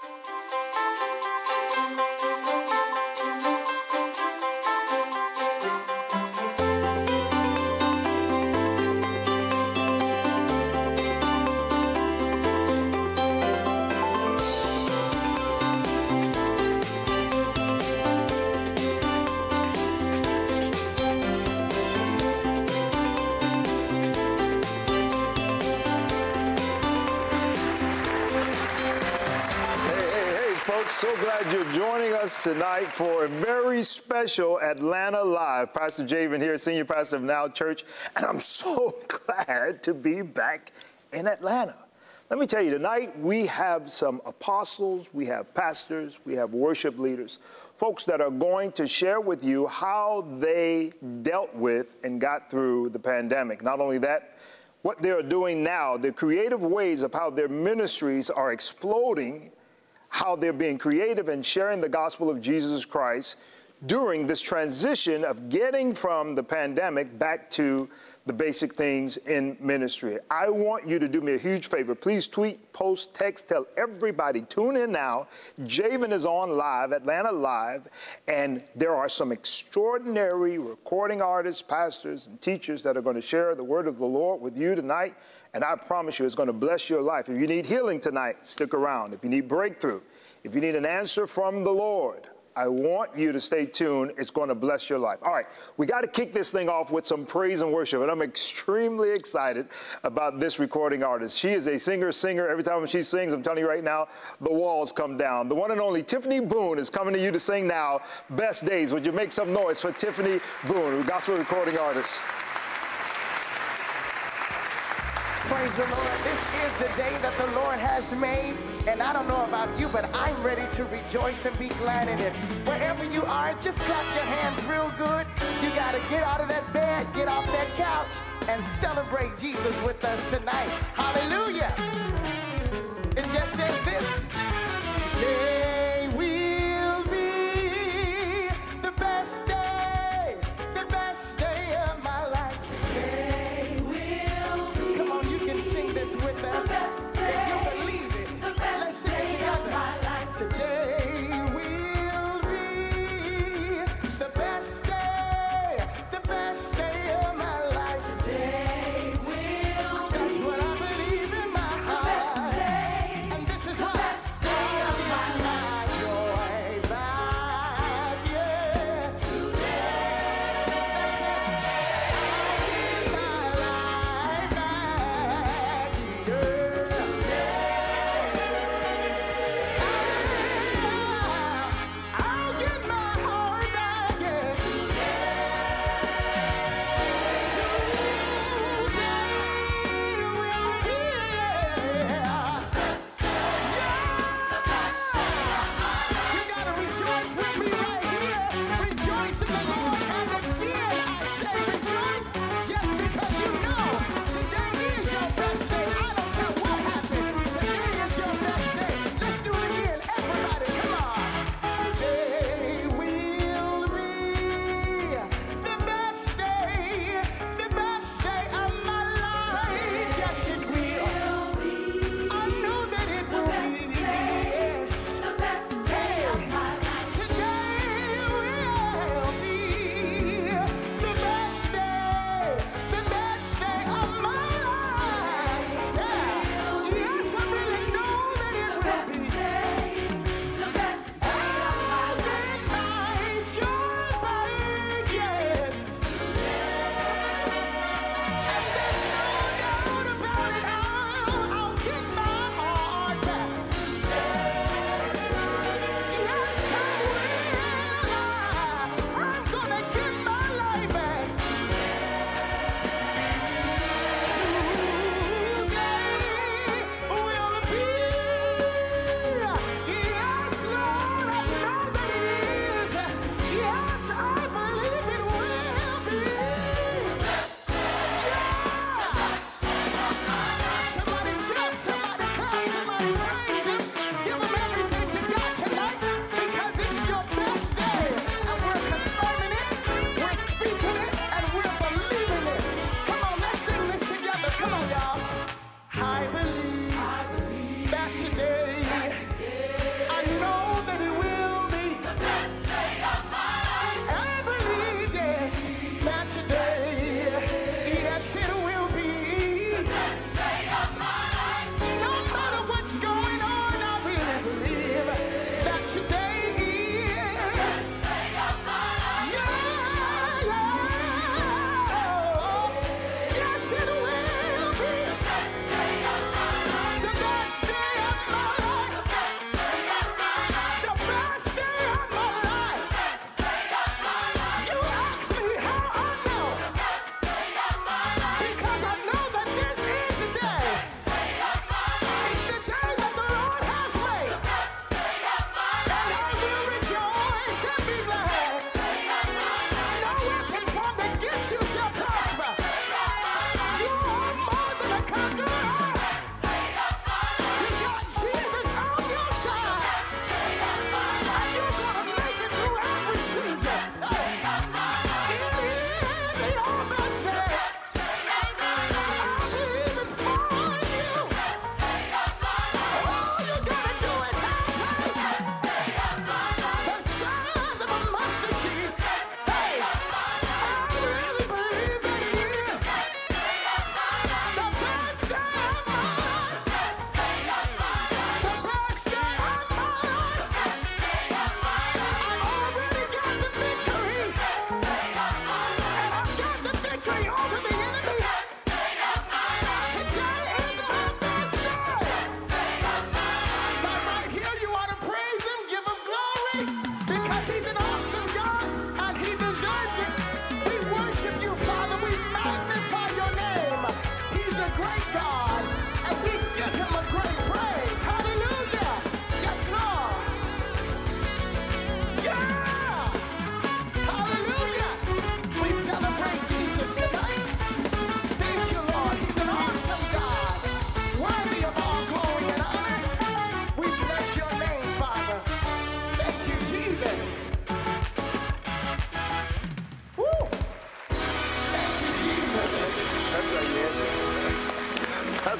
So glad you're joining us tonight for a very special Atlanta Live. Pastor Javen here, Senior Pastor of Now Church, and I'm so glad to be back in Atlanta. Let me tell you, tonight we have some apostles, we have pastors, we have worship leaders, folks that are going to share with you how they dealt with and got through the pandemic. Not only that, what they're doing now, the creative ways of how their ministries are exploding how they're being creative and sharing the gospel of Jesus Christ during this transition of getting from the pandemic back to the basic things in ministry. I want you to do me a huge favor. Please tweet, post, text, tell everybody, tune in now. Javen is on live, Atlanta Live, and there are some extraordinary recording artists, pastors, and teachers that are going to share the word of the Lord with you tonight. And I promise you, it's going to bless your life. If you need healing tonight, stick around. If you need breakthrough, if you need an answer from the Lord, I want you to stay tuned. It's going to bless your life. All right, we got to kick this thing off with some praise and worship, and I'm extremely excited about this recording artist. She is a singer, singer. Every time she sings, I'm telling you right now, the walls come down. The one and only Tiffany Boone is coming to you to sing now. Best days. Would you make some noise for Tiffany Boone, gospel recording artist? Praise the Lord. This is the day that the Lord has made. And I don't know about you, but I'm ready to rejoice and be glad in it. Wherever you are, just clap your hands real good. You got to get out of that bed, get off that couch, and celebrate Jesus with us tonight. Hallelujah. It just says this. Today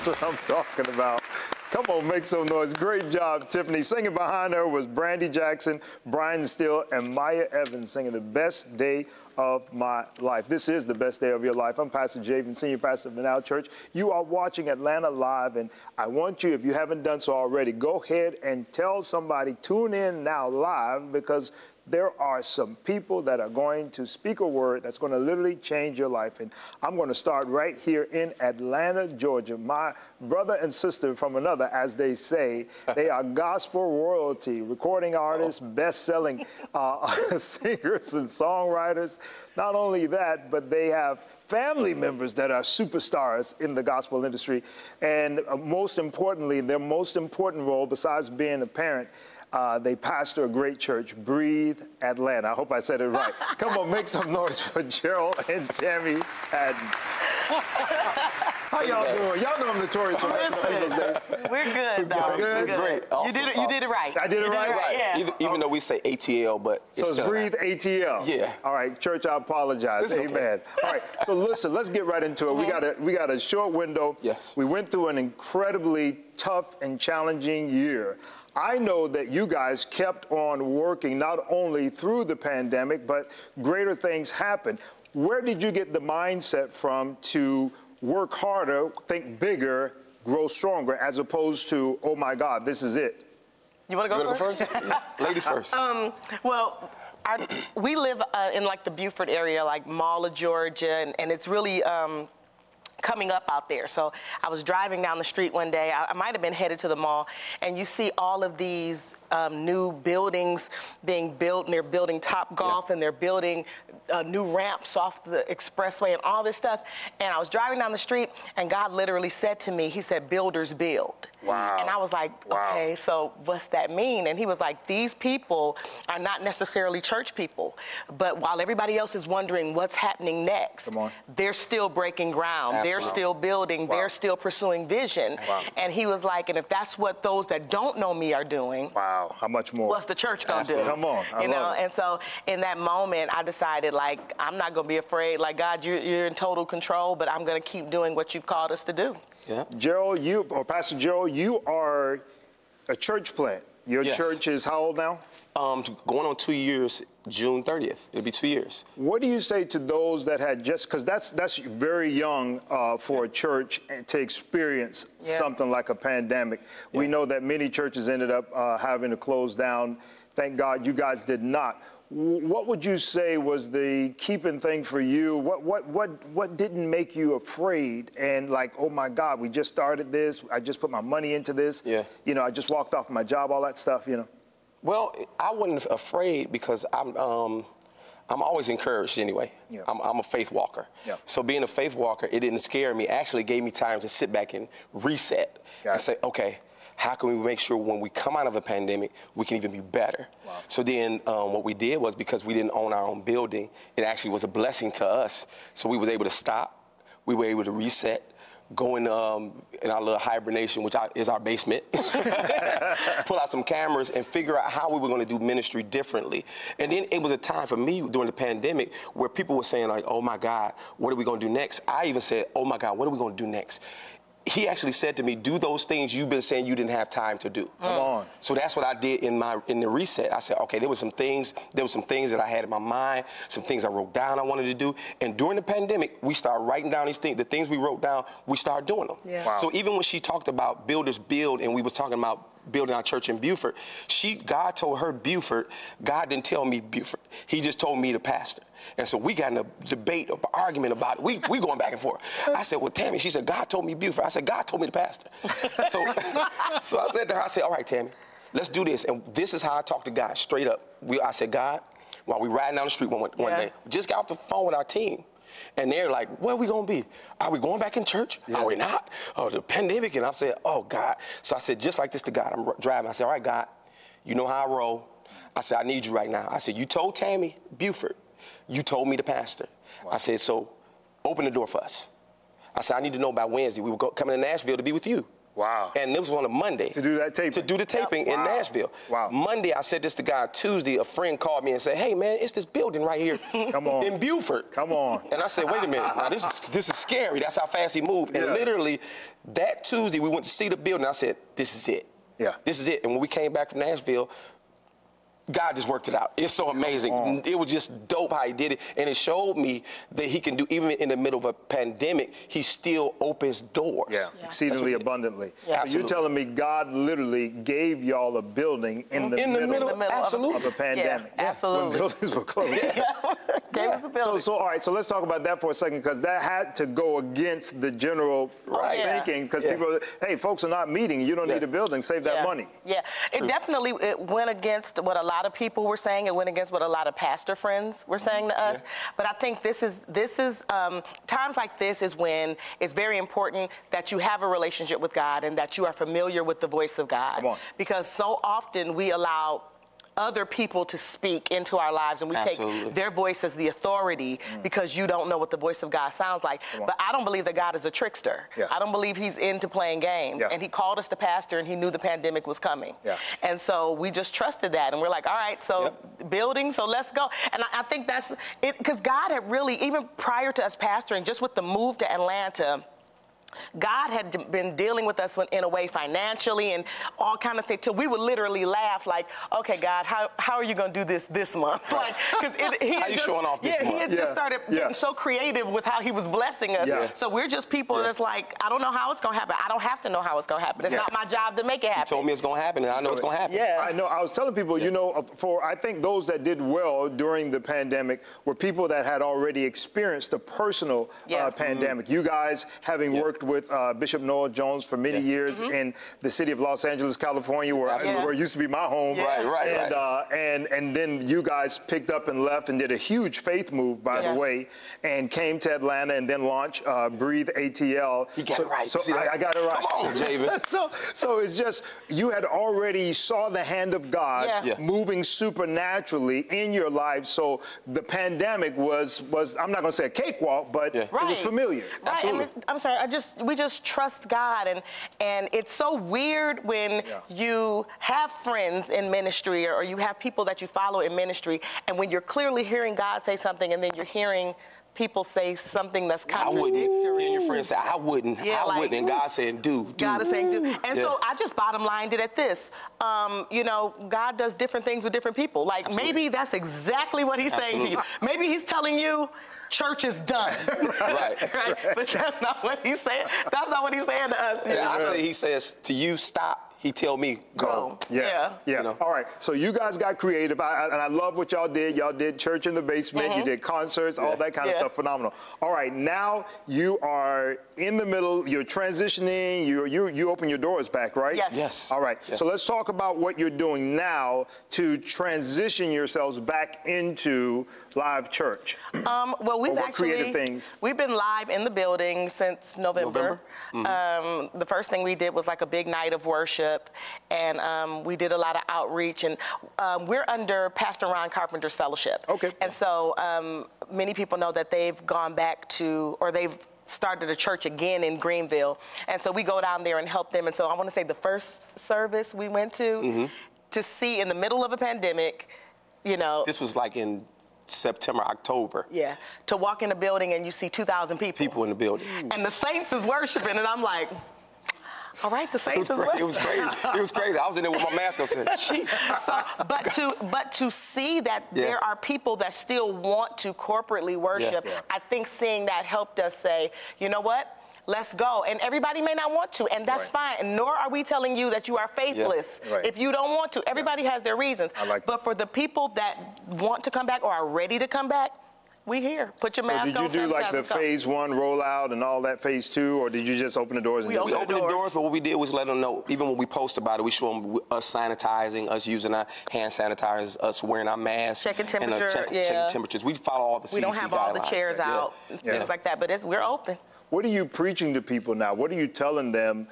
That's what I'm talking about. Come on, make some noise. Great job, Tiffany. Singing behind her was Brandy Jackson, Brian Steele, and Maya Evans singing the best day of my life. This is the best day of your life. I'm Pastor Javen, Senior Pastor of Now Church. You are watching Atlanta Live, and I want you, if you haven't done so already, go ahead and tell somebody, tune in now live because there are some people that are going to speak a word that's going to literally change your life. And I'm going to start right here in Atlanta, Georgia. My brother and sister from another, as they say, they are gospel royalty, recording artists, best selling uh, singers and songwriters. Not only that, but they have family members that are superstars in the gospel industry. And uh, most importantly, their most important role, besides being a parent, uh, they pastor a great church, Breathe Atlanta. I hope I said it right. Come on, make some noise for Gerald and Tammi Haddon. How y'all doing? Y'all know I'm notorious for messing up people's names. We're good, though. Good? We're Great. You did it. You did it right. I did it You right? Right. Yeah. Even, even though we say ATL, but So it's still- Breathe ATL. Yeah. All right, church, I apologize. It's okay. Amen. All right, so listen, let's get right into it. We got a we got a short window. Yes. We went through an incredibly tough and challenging year. I know that you guys kept on working not only through the pandemic, but greater things happened. Where did you get the mindset from to work harder, think bigger, grow stronger, as opposed to, oh my God, this is it? You want to You go wanna go first? first? Ladies first. Um, well, our, we live uh, in like the Buford area, like Mall of Georgia, and, and it's really um, coming up out there. So I was driving down the street one day. I, I might have been headed to the mall, and you see all of these um, new buildings being built, and they're building Topgolf, and they're building uh, new ramps off the expressway, and all this stuff. And I was driving down the street, and God literally said to me, He said, "Builders build." Wow. And I was like, Wow. okay, so what's that mean? And he was like, these people are not necessarily church people, but while everybody else is wondering what's happening next, they're still breaking ground. They're still building. Wow. They're still pursuing vision. Wow. And he was like, and if that's what those that don't know me are doing, Wow, how much more? what's the church gonna do? Absolutely. Come on, I you know. it. And so in that moment, I decided like I'm not gonna be afraid. Like God, you're, you're in total control, but I'm gonna keep doing what you've called us to do. yeah. Gerald, you or Pastor Gerald, you are a church plant. Your Yes. church is how old now? Um, going on two years, June 30th. It'll be two years. What do you say to those that had just because that's that's very young uh, for a church to experience Yeah. something like a pandemic. We know that many churches ended up uh, having to close down. Thank God you guys did not. What would you say was the keeping thing for you? What what what what didn't make you afraid and like, oh my God, we just started this. I just put my money into this. Yeah. You know, I just walked off my job, all that stuff. You know. Well, I wasn't afraid because I'm um, I'm always encouraged anyway. Yeah. I'm, I'm a faith walker. Yeah. So being a faith walker, it didn't scare me. Actually, gave me time to sit back and reset Got and it. say, okay, how can we make sure when we come out of a pandemic, we can even be better? So then, um, what we did was because we didn't own our own building, it actually was a blessing to us. So we was able to stop. We were able to reset. Go in, um, in our little hibernation, which I- is our basement, pull out some cameras and figure out how we were going to do ministry differently. And then it was a time for me during the pandemic where people were saying like, "Oh my God, what are we going to do next?" I even said, "Oh my God, what are we going to do next?" He actually said to me, "Do those things you've been saying you didn't have time to do." Come on. So that's what I did in my in the reset. I said, okay, there were some things, there were some things that I had in my mind, some things I wrote down I wanted to do. And during the pandemic, we started writing down these things. The things we wrote down, we started doing them. Yeah. Wow. So even when she talked about builders build, and we was talking about building our church in Buford, she God told her Buford. God didn't tell me Buford. He just told me the pastor. And so we got in a debate, an argument about it. We we going back and forth. I said, well, Tammi, she said, God told me Buford. I said, God told me the pastor. so, so I said to her, I said, all right, Tammi, let's do this. And this is how I talked to God, straight up. We, I said, God, while we riding down the street one, one Yeah. day, just got off the phone with our team. And they're like, where are we gonna be? Are we going back in church? Are we not? Oh, the pandemic. And I'm saying, oh God. So I said, just like this to God. I'm driving. I said, all right, God, you know how I roll. I said, I need you right now. I said, you told Tammi Buford, you told me the pastor. I said, so open the door for us. I said, I need to know by Wednesday. We were go- coming to Nashville to be with you. Wow. And it was on a Monday. To do that taping? To do the taping in Wow. Nashville. Wow. Monday, I said this to God. Tuesday, a friend called me and said, hey, man, it's this building right here Come on. in Buford. Come on. And I said, wait a minute. Now, this is, this is scary. That's how fast he moved. And literally, that Tuesday, we went to see the building. I said, this is it. Yeah. This is it. And when we came back from Nashville, God just worked it out. It's so amazing. It was just dope how he did it. And it showed me that he can do, even in the middle of a pandemic, he still opens doors. Yeah, exceedingly abundantly. Yeah. So you're telling me God literally gave y'all a building in the, In the middle, the middle of a- absolutely. of a pandemic. Yeah, absolutely. When buildings were closed. Gave us a So, building. so all right, so let's talk about that for a second because that had to go against the general oh, Right. Thinking because Yeah. people, hey, folks are not meeting. You don't Yeah. need a building. Save that yeah. money. Yeah, it definitely it went against what a lot of people were saying. It went against what a lot of pastor friends were saying to us. But I think this is this is um, times like this is when it's very important that you have a relationship with God and that you are familiar with the voice of God. Because so often we allow other people to speak into our lives and we Absolutely. take their voice as the authority mm. because you don't know what the voice of God sounds like. But I don't believe that God is a trickster. Yeah. I don't believe he's into playing games. Yeah. And he called us to pastor and he knew the pandemic was coming. Yeah. And so we just trusted that and we're like, all right, so building, so let's go. And I, I think that's it because God had really, even prior to us pastoring, just with the move to Atlanta, God had been dealing with us in a way financially and all kind of things. So we would literally laugh like, "Okay, God, how, how are you going to do this this month?" Like, because he How had you just, showing off this yeah, he had Yeah, just started yeah. getting so creative with how he was blessing us. Yeah. So we're just people Yeah. that's like, I don't know how it's going to happen. I don't have to know how it's going to happen. It's Yeah. not my job to make it happen. He told me it's going to happen, and I know it's going to happen. Yeah. I know. I was telling people, you know, for I think those that did well during the pandemic were people that had already experienced the personal Yeah. uh, pandemic. You guys, having worked with uh, Bishop Noel Jones for many years in the city of Los Angeles, California, where, Absolutely. where it used to be my home. Yeah. Right, right, and, right. Uh, and and then you guys picked up and left and did a huge faith move, by Yeah. the way, and came to Atlanta and then launched uh, Breathe ATL. You got so, it right. So? I, I got it right. Come on, Javen. so, so it's just you had already saw the hand of God Yeah. Yeah. moving supernaturally in your life. So the pandemic was was I'm not going to say a cakewalk, but Yeah. it was familiar. Right, Absolutely. I'm sorry. I just we just trust God, and and it's so weird when Yeah. you have friends in ministry or, or you have people that you follow in ministry, and when you're clearly hearing God say something, and then you're hearing people say something that's I wouldn't. contradictory. And your friend said, I wouldn't. Yeah, I like, wouldn't. And God said, do, do. God is saying do. And Yeah. so I just bottom lined it at this. Um, you know, God does different things with different people. Like maybe that's exactly what he's saying to you. Maybe he's telling you church is done. Right. right? But that's not what he's saying. That's not what he's saying to us. Yeah, I say he says to you, stop. He tell me, go. Go. Yeah, Yeah. yeah. You know? All right. So you guys got creative, I, I- and I love what y'all did. Y'all did church in the basement. You did concerts, all that kind of Mm-hmm. Stuff. Phenomenal. All right. Now you are in the middle. You're transitioning. You you you open your doors back, right? Yes. Yes. All right. Yes. So let's talk about what you're doing now to transition yourselves back into live church. Um, well, we've what actually creative things? we've been live in the building since November. Mm-hmm. Um, the first thing we did was like a big night of worship, and um, we did a lot of outreach. And um, we're under Pastor Ron Carpenter's fellowship. Okay. And so um, many people know that they've gone back to, or they've started a church again in Greenville. And so we go down there and help them. And so I want to say the first service we went to, Mm-hmm. to see in the middle of a pandemic, you know, This was like in September, October. yeah, to walk in a building and you see 2,000 people. People in the building. And the saints is worshiping, and I'm like, all right, the It saints was, is cra- it was crazy. It was crazy. I was in there with my mask on saying. So, but to but to see that Yeah. there are people that still want to corporately worship, Yeah. I think seeing that helped us say, you know what? Let's go. And everybody may not want to, and that's Right. fine. Nor are we telling you that you are faithless Right. if you don't want to. Everybody has their reasons. I like but that. for the people that want to come back or are ready to come back, we here. Put your So mask on. did on. you do like the sanitize, and come. phase one rollout and all that phase two, or did you just open the doors and We just opened the doors. doors, but what we did was let them know. Even when we post about it, we show them us sanitizing, us using our hand sanitizers, us wearing our masks, Checking and, uh, check- yeah. checking temperatures. We follow all the CDC We don't have all the chairs Yeah. out, Yeah. things like that. But it's, we're open. What are you preaching to people now? What are you telling them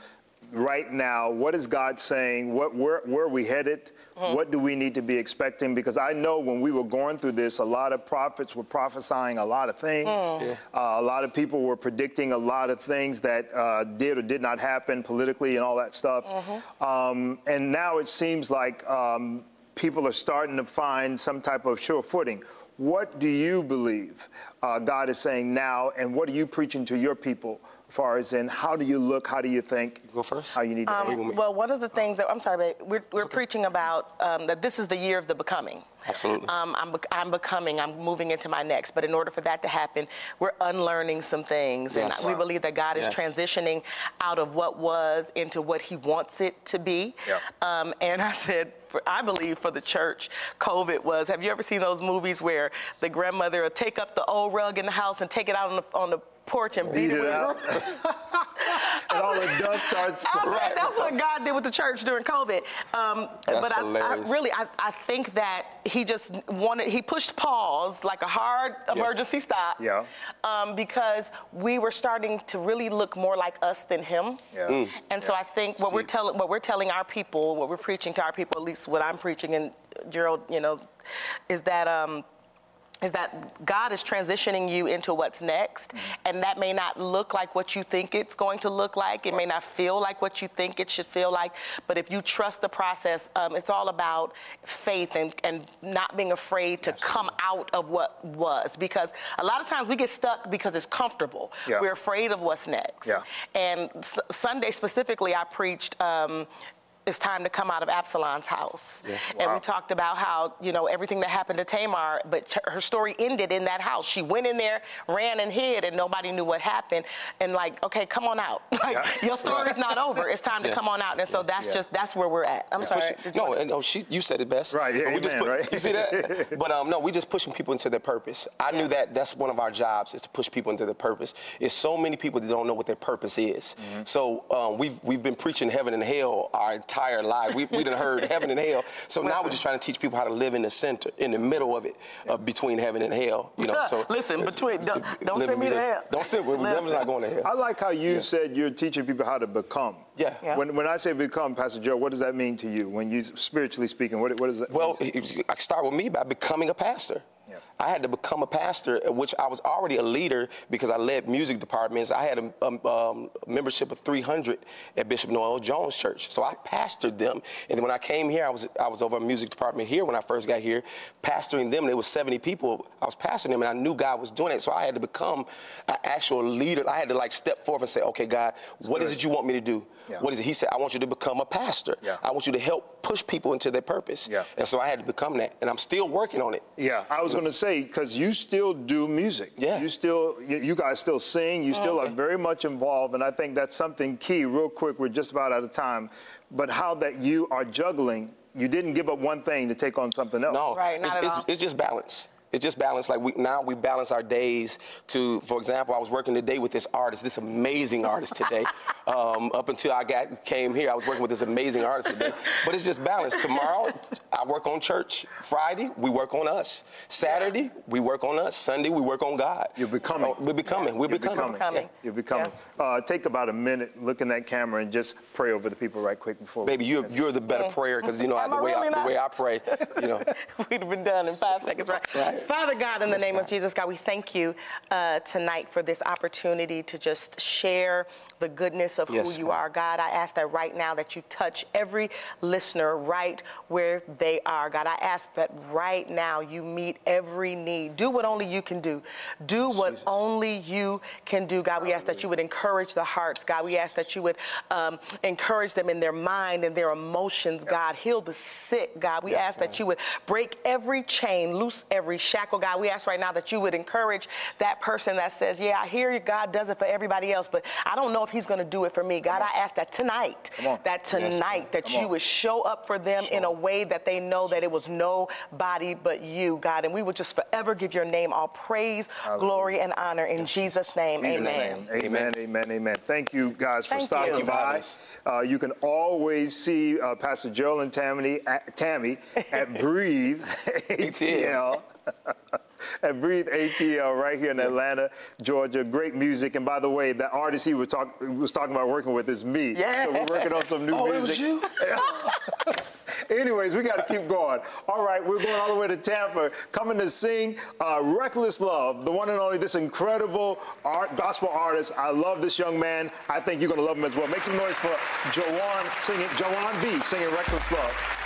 right now? What is God saying? What, where, where are we headed? Mm-hmm. What do we need to be expecting? Because I know when we were going through this, a lot of prophets were prophesying a lot of things. Mm. Yeah. Uh, a lot of people were predicting a lot of things that uh, did or did not happen politically and all that stuff. Mm-hmm. Um, and now it seems like um, people are starting to find some type of sure footing. What do you believe uh, God is saying now, and what are you preaching to your people far as in how do you look, how do you think? Go first. How you need to um, Well, one of the things that, I'm sorry, but we're, we're okay. preaching about um, that this is the year of the becoming. Absolutely. Um, I'm, I'm becoming, I'm moving into my next. But in order for that to happen, we're unlearning some things. Yes. And we believe that God is transitioning out of what was into what He wants it to be. Yeah. Um, and I said, I believe for the church, COVID was. Have you ever seen those movies where the grandmother will take up the old rug in the house and take it out on the, on the porch and beat, beat it, it out. and all the dust starts. Right. That's what God did with the church during COVID. Um, but I, I, really, I, I, think that he just wanted, he pushed pause like a hard emergency yeah. stop. Yeah. Um, because we were starting to really look more like us than him. Yeah. Mm. And so I think what we're telling, what we're telling our people, what we're preaching to our people, at least what I'm preaching, and Gerald, you know, is that. Um, is that God is transitioning you into what's next, and that may not look like what you think it's going to look like. It may not feel like what you think it should feel like, but if you trust the process, um, it's all about faith and, and not being afraid to Absolutely. come out of what was. Because a lot of times we get stuck because it's comfortable. Yeah. We're afraid of what's next. Yeah. And S- Sunday specifically, I preached um, it's time to come out of Absalom's house. Yeah. Wow. And we talked about how, you know, everything that happened to Tamar, but t- her story ended in that house. She went in there, ran and hid, and nobody knew what happened. And like, okay, come on out. like, yeah. your story's not over. It's time to come on out. And so that's just, that's where we're at. I'm sorry. no, and, no, she, you said it best. Right, yeah, we just put, right? You see that? but um, no, we just pushing people into their purpose. I knew that that's one of our jobs is to push people into their purpose. It's so many people that don't know what their purpose is. Mm-hmm. So um, we've, we've been preaching heaven and hell our entire life. We, we done heard heaven and hell. So now we're just trying to teach people how to live in the center, in the middle of it, uh, between heaven and hell. You know. So listen, between don't, don't send me to hell. Don't send. We're definitely not going to hell. I like how you yeah. said you're teaching people how to become. Yeah. yeah. When, when I say become, Pastor Joe, what does that mean to you? When you spiritually speaking, what, what is that? Well, I start with me by becoming a pastor. I had to become a pastor, which I was already a leader because I led music departments. I had a, a um, membership of 300 at Bishop Noel Jones Church, so I pastored them. And then when I came here, I was I was over a music department here when I first got here, pastoring them. There was 70 people. I was pastoring them, and I knew God was doing it, so I had to become an actual leader. I had to like step forward and say, "Okay, God, That's what good. is it you want me to do? Yeah. What is it?" He said, "I want you to become a pastor. Yeah. I want you to help push people into their purpose." Yeah. And so I had to become that, and I'm still working on it. Yeah, I was going to say say because you still do music. Yeah. You still, you, you guys still sing. You still oh, are very much involved, and I think that's something key. Real quick, we're just about out of time, but how that you are juggling. You didn't give up one thing to take on something else. No, right, not it's, at it's, all. it's just balance it's just balance. Like we now we balance our days to, for example, I was working today with this artist, this amazing artist today. um, up until I got came here, I was working with this amazing artist today. But it's just balance. Tomorrow, I work on church. Friday, we work on us. Saturday, we work on us. Sunday, we work on God. You're becoming. Uh, we're becoming. We're You're becoming. becoming. Yeah. You're becoming. Yeah. Uh, take about a minute, look in that camera, and just pray over the people right quick before. Baby, you're you're the better prayer because you know the way really I, the way I pray. You know. We'd have been done in five seconds, right? right. Father God, in the name of Jesus, God, we thank you uh, tonight for this opportunity to just share the goodness of yes, who you are. God, I ask that right now that you touch every listener right where they are. God, I ask that right now you meet every need. Do what only you can do. Do what Jesus. only you can do. God, we ask that you would encourage the hearts. God, we ask that you would um, encourage them in their mind and their emotions. God, heal the sick. God, we yes, ask that you would break every chain, loose every shackle. God, we ask right now that you would encourage that person that says, Yeah, I hear God does it for everybody else, but I don't know if He's going to do it for me. God, I ask that tonight, that tonight, yes, that you would show up for them in a way that they know that it was nobody but you, God. And we would just forever give your name all praise, Hallelujah. glory, and honor in Jesus' name. Jesus amen. Name. Amen. Amen. Amen. Thank you guys for Thank stopping you. by. Uh, you can always see uh, Pastor Joel and Tammi at, Tammi at Breathe ATL. at Breathe ATL right here in Atlanta, Georgia. Great music. And by the way, the artist he was, talk, was talking about working with is me. Yeah. So we're working on some new Oh, it music. was you? Anyways, we got to keep going. All right, we're going all the way to Tampa, coming to sing uh, "Reckless Love," the one and only this incredible art, gospel artist. I love this young man. I think you're going to love him as well. Make some noise for Joewun singing, Joewun Bee singing "Reckless Love."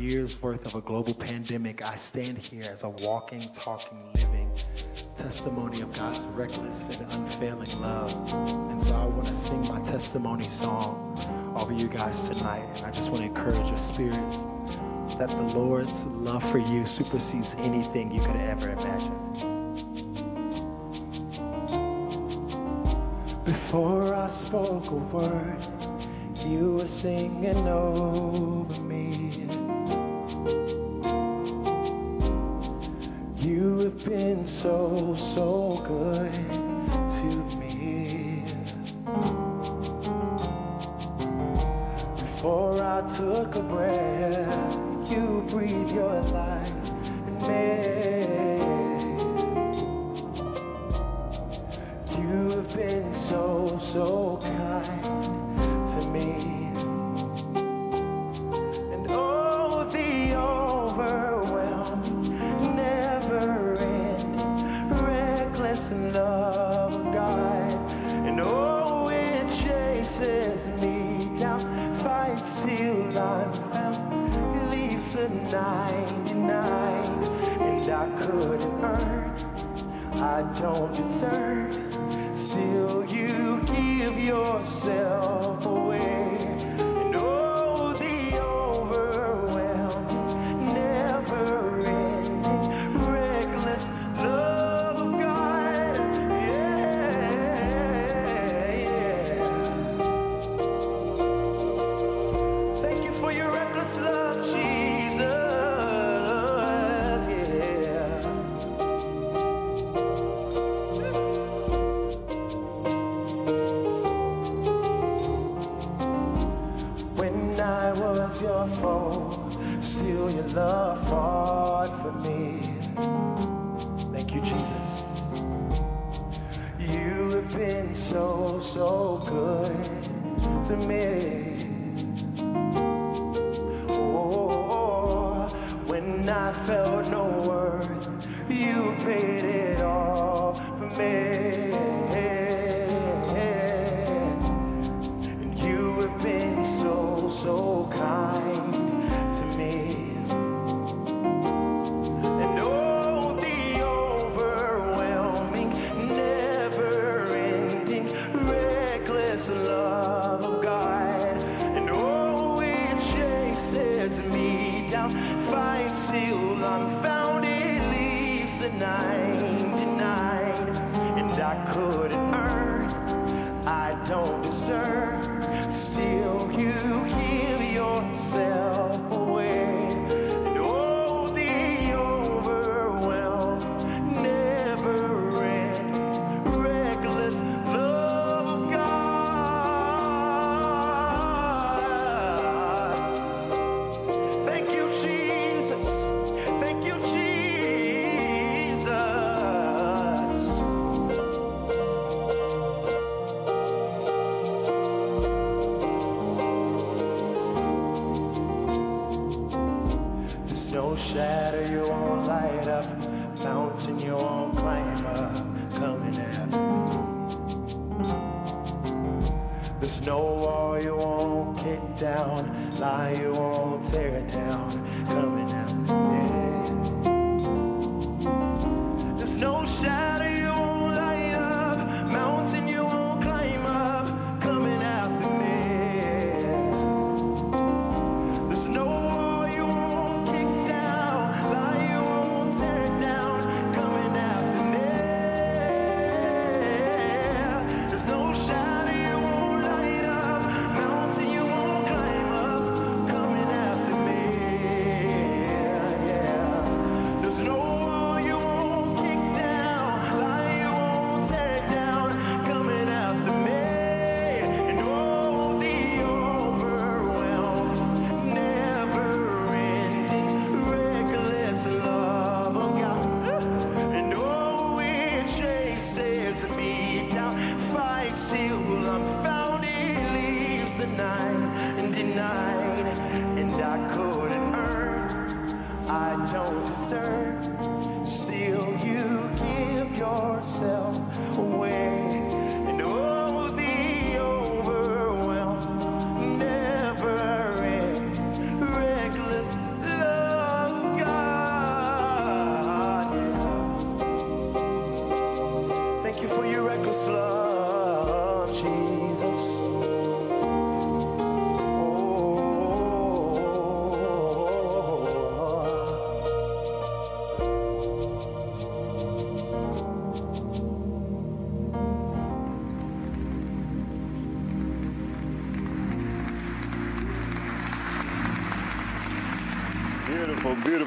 Year's worth of a global pandemic, I stand here as a walking, talking, living testimony of God's reckless and unfailing love. And so I want to sing my testimony song over you guys tonight. And I just want to encourage your spirits that the Lord's love for you supersedes anything you could ever imagine. Before I spoke a word, you were singing over me. You have been so, so good to me. Before I took a breath, you breathed your life in me. You have been so, so don't deserve.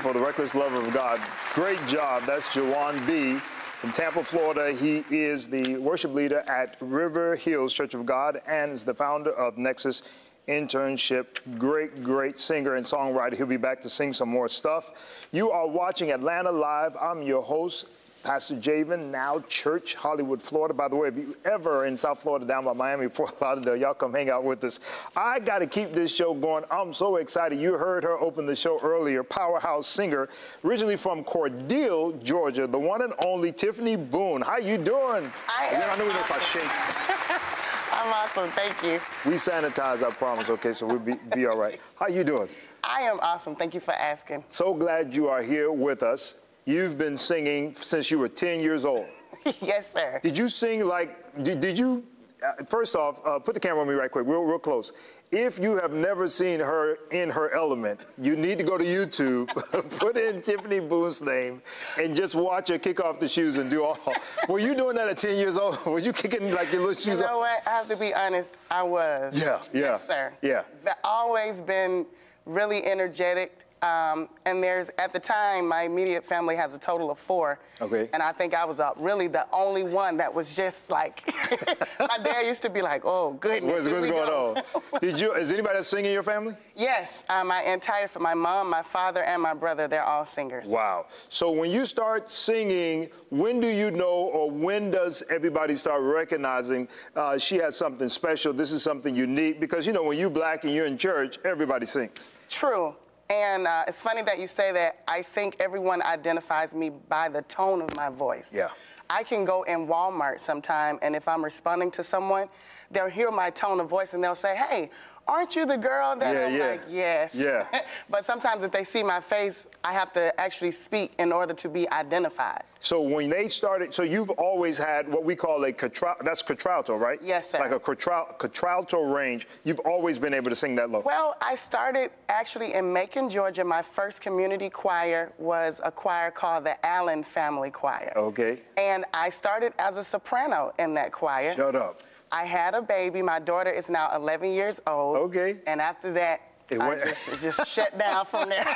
Beautiful. The reckless love of God. Great job. That's Joewun Bee. From Tampa, Florida. He is the worship leader at River Hills Church of God and is the founder of Nexus Internship. Great, great singer and songwriter. He'll be back to sing some more stuff. You are watching Atlanta Live. I'm your host, Pastor Javen, now Church, Hollywood, Florida. By the way, if you ever in South Florida, down by Miami, Fort Lauderdale, y'all come hang out with us. I got to keep this show going. I'm so excited. You heard her open the show earlier. Powerhouse singer, originally from Cordele, Georgia, the one and only Tiffany Boone. How you doing? I am I know we make our shake. I'm awesome. Thank you. We sanitize, I promise. Okay, so we'll be, be all right. How you doing? I am awesome. Thank you for asking. So glad you are here with us. You've been singing since you were 10 years old. yes, sir. Did you sing like, did, did you, uh, first off, uh, put the camera on me right quick, real, real close. If you have never seen her in her element, you need to go to YouTube, put in Tiffany Boone's name, and just watch her kick off the shoes and do all. Were you doing that at 10 years old? Were you kicking like your little shoes off? You know off? what? I have to be honest. I was. Yeah, yeah. Yes, sir. Yeah. But always been really energetic. Um, and there's, at the time, my immediate family has a total of four. Okay. And I think I was uh, really the only one that was just like, my dad used to be like, oh, goodness. What's, what's going go." on? Did you, is anybody singing in your family? Yes, uh, my entire, my mom, my father, and my brother, they're all singers. Wow. So when you start singing, when do you know or when does everybody start recognizing uh, she has something special? This is something unique? Because, you know, when you're black and you're in church, everybody sings. True. And uh, it's funny that you say that. I think everyone identifies me by the tone of my voice. Yeah. I can go in Walmart sometime, and if I'm responding to someone, they'll hear my tone of voice and they'll say, hey, aren't you the girl that Yeah, I'm yeah. like, yes. Yeah. but sometimes if they see my face, I have to actually speak in order to be identified. So when they started, so you've always had what we call a contra- that's contralto, right? Yes, sir. Like a contra- contralto range. You've always been able to sing that low. Well, I started actually in Macon, Georgia. My first community choir was a choir called the Allen Family Choir. Okay. And I started as a soprano in that choir. Shut up. I had a baby. My daughter is now 11 years old. Okay. And after that, It I just, just shut down from there.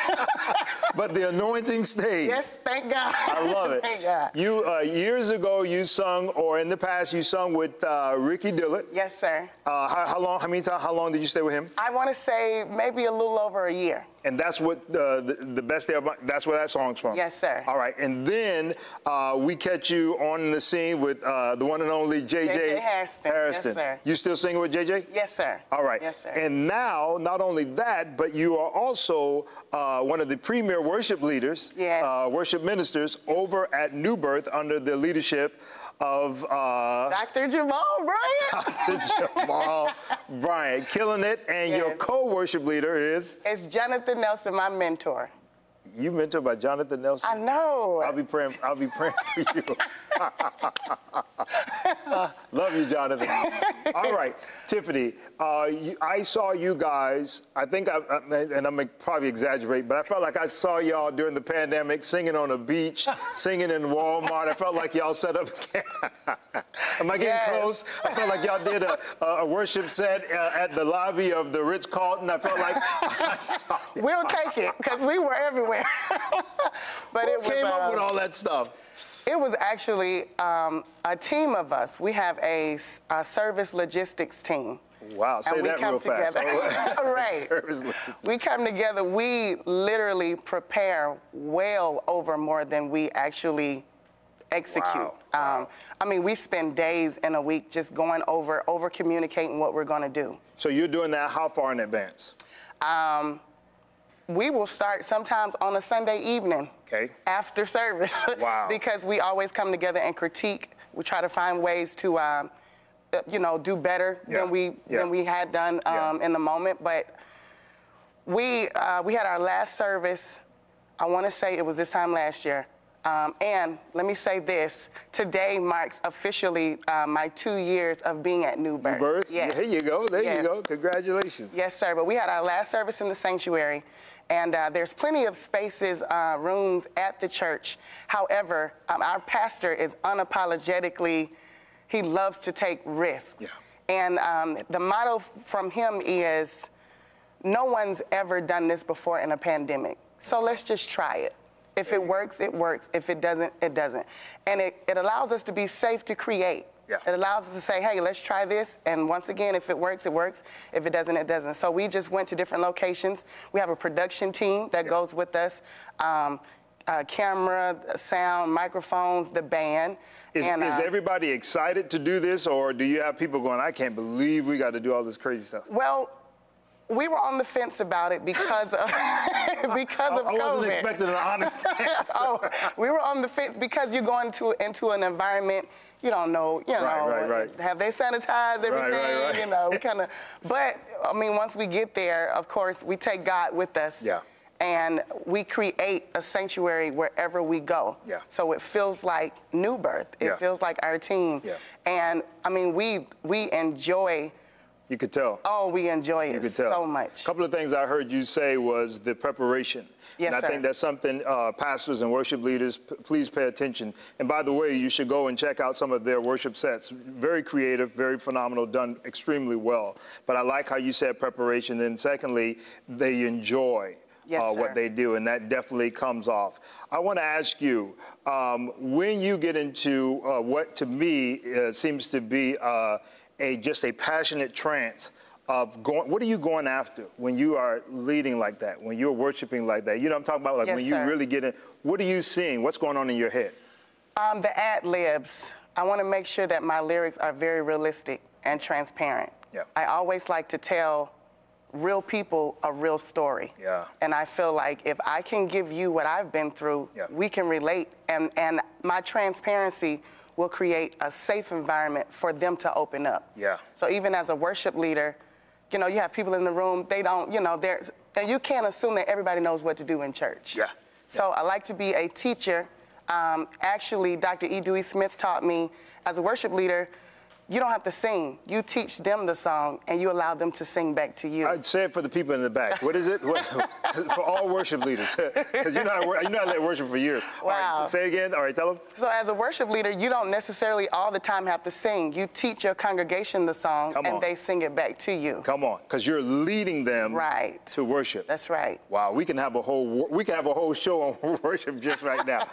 But the anointing stayed. yes, thank God. I love it. thank God. You uh, years ago you sung, or in the past you sung with uh, Ricky Dillard. Yes, sir. Uh, how, how long? How many times? How long did you stay with him? I want to say maybe a little over a year. And that's what uh, the the best day of my, that's where that song's from. Yes, sir. All right, and then uh, we catch you on the scene with uh, the one and only JJ, JJ Hairston. Yes, sir. You still singing with JJ? Yes, sir. All right. Yes, sir. And now, not only that, but you are also uh, one of the premier worship leaders, Yes. uh, worship ministers over at New Birth under the leadership of uh, Dr. Jamal Bryant. Dr. Jamal Bryant, killing it. And your co-worship leader is it's Jonathan Nelson, my mentor. You mentored by Jonathan Nelson. I know. I'll be praying. I'll be praying for you. Love you, Jonathan. All right, Tiffany. Uh, you, I saw you guys. I think, I, I, and I'm probably exaggerate, but I felt like I saw y'all during the pandemic singing on a beach, singing in Walmart. I felt like y'all set up. Am I getting Yes. close? I felt like y'all did a, a worship set uh, at the lobby of the Ritz Carlton. I felt like I saw. We'll take it because we were everywhere. but Who it was came up um, with all that stuff? It was actually um, a team of us. We have a service logistics team. Wow, say that come real fast. together. right. Service logistics. We come together. We literally prepare well over more than we actually execute. Wow. Um, I mean, we spend days in a week just going over, over communicating what we're going to do. So you're doing that how far in advance? Um, we will start sometimes on a Sunday evening. Okay. After service. Wow. because we always come together and critique. We try to find ways to, um, uh, you know, do better Yeah. than we Yeah. than we had done Yeah. um, in the moment. But we uh, we had our last service. I want to say it was this time last year. Um, and let me say this: today marks officially uh, my two years of being at New Birth. Birth? Yes. There you go. There Yes. you go. Congratulations. Yes, sir. But we had our last service in the sanctuary, and uh, there's plenty of spaces, uh, rooms at the church. However, um, our pastor is unapologetically, he loves to take risks. Yeah. And um, the motto from him is, no one's ever done this before in a pandemic. So let's just try it. If it works, it works. If it doesn't, it doesn't. And it, it allows us to be safe to create. Yeah. It allows us to say, hey, let's try this. And once again, if it works, it works. If it doesn't, it doesn't. So we just went to different locations. We have a production team that goes with us um, uh, camera, sound, microphones, the band. Is, And, is uh, everybody excited to do this, or do you have people going, I can't believe we got to do all this crazy stuff? Well, we were on the fence about it because of because I, of I wasn't expecting an honest answer. oh, we were on the fence because you go into into an environment you don't know, you know, Right, right, right. have they sanitized everything? You know, kind of. But I mean, once we get there, of course, we take God with us. Yeah. And we create a sanctuary wherever we go. Yeah. So it feels like new birth. It Yeah. feels like our team. Yeah. And I mean, we we enjoy. You could tell. Oh, we enjoy You it could tell. so much. A couple of things I heard you say was the preparation. Yes, and I sir. think that's something uh, pastors and worship leaders, please pay attention. And by the way, you should go and check out some of their worship sets. Very creative, very phenomenal, done extremely well. But I like how you said preparation. Then secondly, they enjoy Yes, uh, what they do, and that definitely comes off. I want to ask you, um, when you get into uh, what to me uh, seems to be uh, a just a passionate trance of going, what are you going after when you are leading like that, when you're worshiping like that? You know what I'm talking about? Like Yes, when you sir. really get in, what are you seeing? What's going on in your head? Um, the ad libs. I want to make sure that my lyrics are very realistic and transparent. Yeah. I always like to tell real people a real story. Yeah. And I feel like if I can give you what I've been through, Yeah. we can relate, and and my transparency will create a safe environment for them to open up. Yeah. So even as a worship leader, you know, you have people in the room, they don't, you know, there's, and you can't assume that everybody knows what to do in church. Yeah. So I like to be a teacher. Um, actually, Dr. E. Dewey Smith taught me as a worship leader, you don't have to sing. You teach them the song and you allow them to sing back to you. I'd say it for the people in the back. What is it? What, for all worship leaders, because you know I, you know I led worship for years. All right, Wow. say it again. All right, tell them. So as a worship leader, you don't necessarily all the time have to sing. You teach your congregation the song Come on. and they sing it back to you. Come on, because you're leading them Right. to worship. That's right. Wow, we can have a whole we can have a whole show on worship just right now.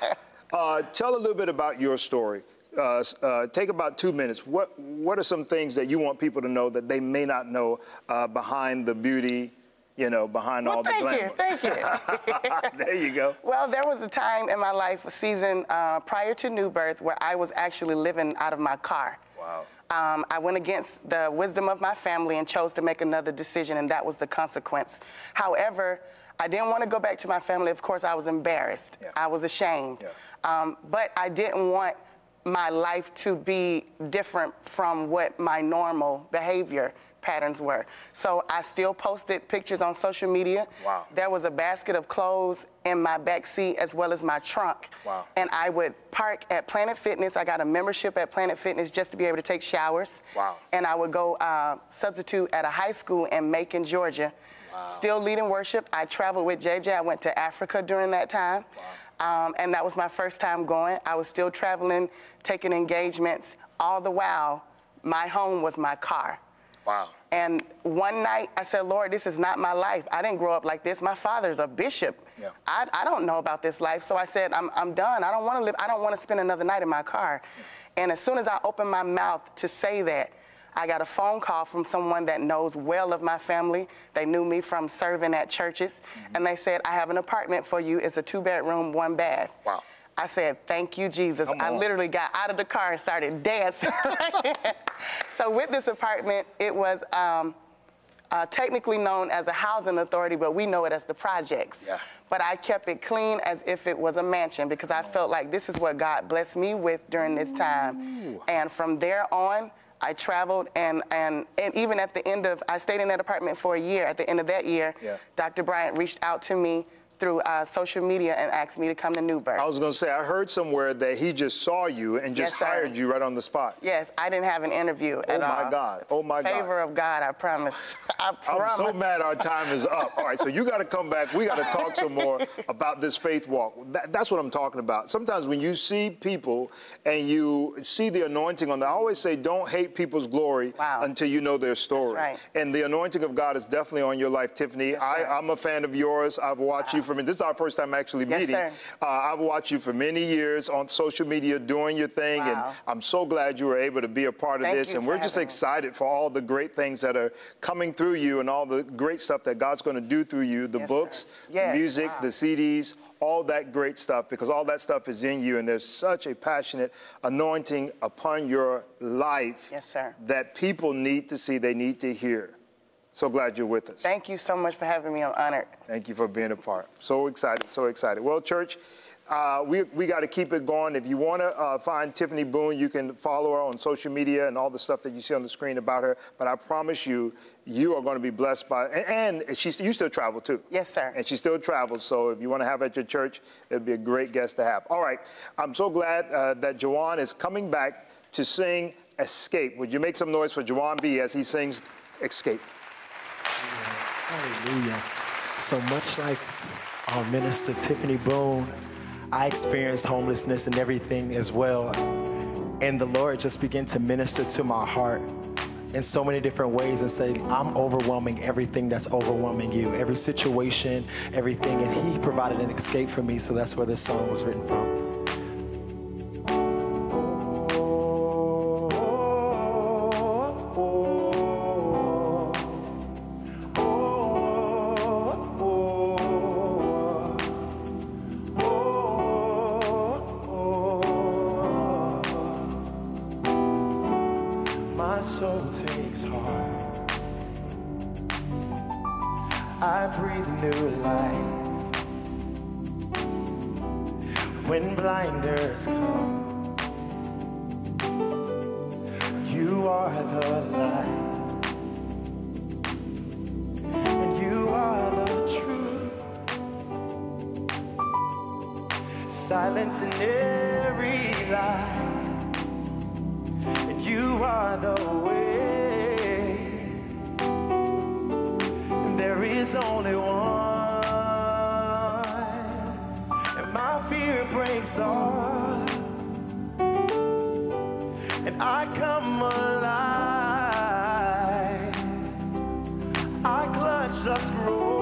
uh, tell a little bit about your story. Uh, uh, take about two minutes. What what are some things that you want people to know that they may not know uh, behind the beauty, you know, behind Well, all the thank you, thank you. there you go. Well, there was a time in my life, a season uh, prior to New Birth, where I was actually living out of my car. Wow. Um, I went against the wisdom of my family and chose to make another decision, and that was the consequence. However, I didn't want to go back to my family. Of course, I was embarrassed. Yeah. I was ashamed. Yeah. Um, but I didn't want my life to be different from what my normal behavior patterns were. So I still posted pictures on social media. Wow. There was a basket of clothes in my back seat as well as my trunk. Wow. And I would park at Planet Fitness. I got a membership at Planet Fitness just to be able to take showers. Wow. And I would go uh, substitute at a high school in Macon, Georgia. Still leading worship. I traveled with JJ. I went to Africa during that time. Um, and that was my first time going. I was still traveling, taking engagements. All the while, my home was my car. Wow. And one night I said, Lord, this is not my life. I didn't grow up like this. My father's a bishop. Yeah. I, I don't know about this life. So I said, I'm, I'm done. I don't want to live, I don't want to spend another night in my car. And as soon as I opened my mouth to say that, I got a phone call from someone that knows well of my family. They knew me from serving at churches. Mm-hmm. And they said, I have an apartment for you. It's a two bedroom, one bath. Wow. I said, thank you, Jesus. I literally got out of the car and started dancing. so with this apartment, it was um, uh, technically known as a housing authority, but we know it as the projects. Yeah. But I kept it clean as if it was a mansion because I felt like this is what God blessed me with during this time. Ooh. And from there on, I traveled and, and, and even at the end of, I stayed in that apartment for a year. At the end of that year, Yeah. Dr. Bryant reached out to me through uh, social media and asked me to come to New Birth. I was going to say, I heard somewhere that he just saw you and just Yes, hired you right on the spot. Yes, I didn't have an interview at Oh, my. God. Oh, my God. Favor of God, I promise. I promise. I'm so mad our time is up. All right, so you got to come back. We got to talk some more about this faith walk. That- that's what I'm talking about. Sometimes when you see people and you see the anointing on them, I always say don't hate people's glory Wow. until you know their story. right. And the anointing of God is definitely on your life, Tiffany. I, I'm a fan of yours. I've watched you from, this is our first time actually Yes, meeting. sir. Uh, I've watched you for many years on social media doing your thing, and I'm so glad you were able to be a part of Thank this. you And we're just having me. excited for all the great things that are coming through you and all the great stuff that God's going to do through you the Yes, books, Yes, the music, wow. the CDs, all that great stuff, because all that stuff is in you. And there's such a passionate anointing upon your life Yes, sir. that people need to see, they need to hear. So glad you're with us. Thank you so much for having me. I'm honored. Thank you for being a part. So excited, so excited. Well, church, uh, we, we got to keep it going. If you want to uh, find Tiffany Boone, you can follow her on social media and all the stuff that you see on the screen about her. But I promise you, you are going to be blessed by and, and she's, you still travel too. Yes, sir. And she still travels. So if you want to have her at your church, it'd be a great guest to have. All right. I'm so glad uh, that Joewun is coming back to sing Escape. Would you make some noise for Joewun Bee as he sings Escape? Hallelujah. So much like our minister Tiffany Boone, I experienced homelessness and everything as well. And the Lord just began to minister to my heart in so many different ways and say, I'm overwhelming everything that's overwhelming you, every situation, everything. And He provided an escape for me. So that's where this song was written from. I clutch the scroll.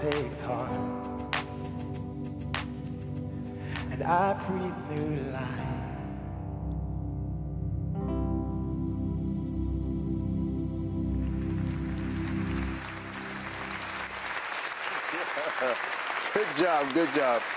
Takes heart and I breathe new life. Good job, good job.